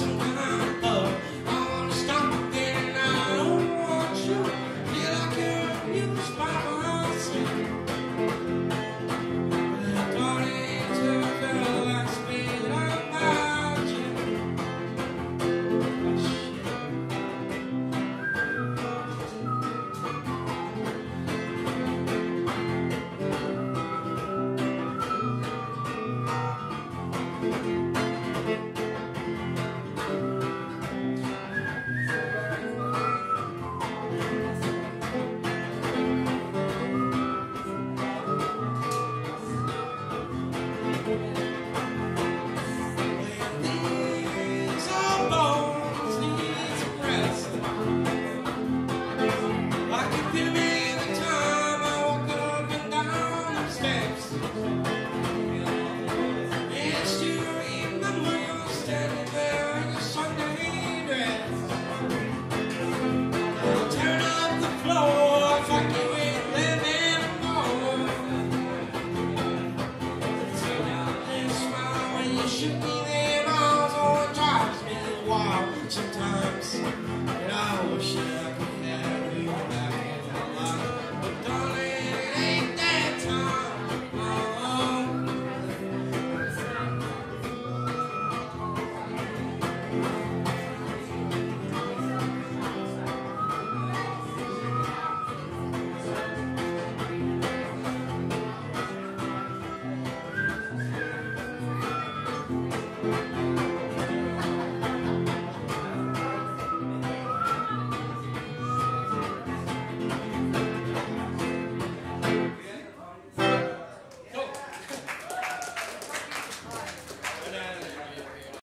some should be there, miles it drives me wild sometimes.